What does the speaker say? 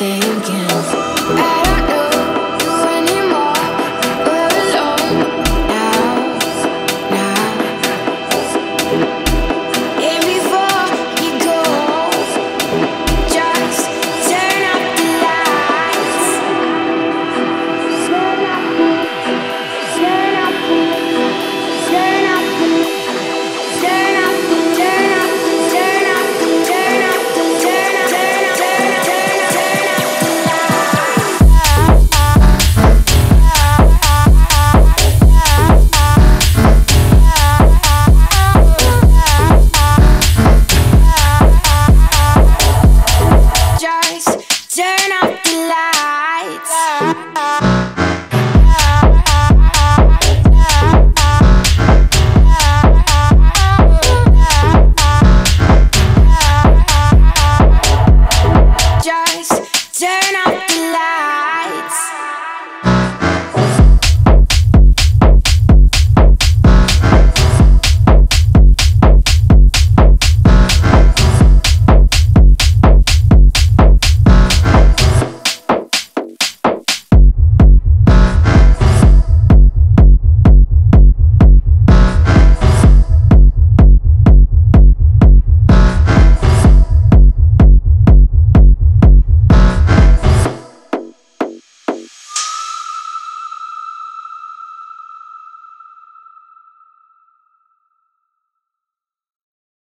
thinking. I